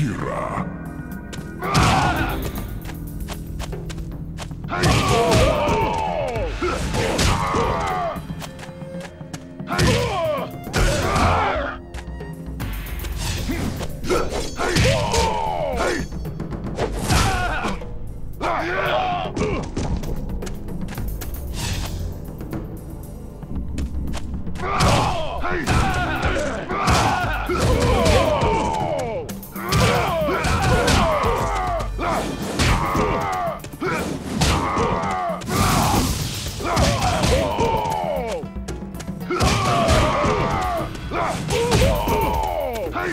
Kira. Hey! はい。